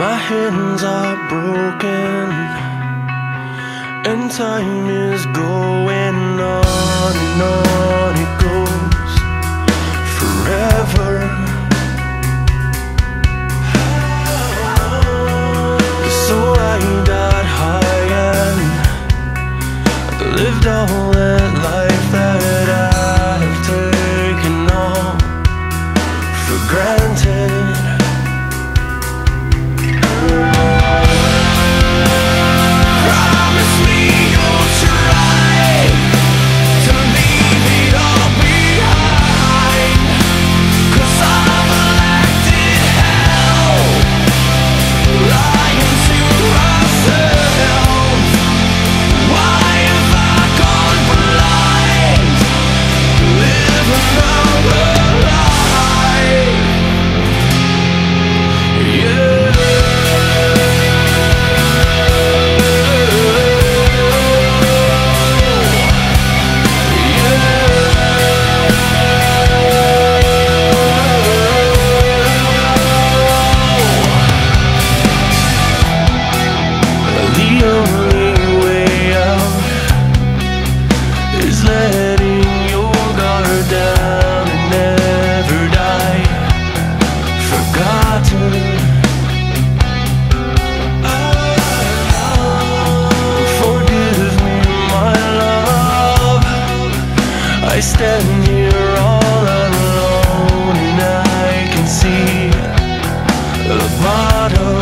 My hands are broken, and time is going on and on. It goes I stand here all alone and I can see the bottom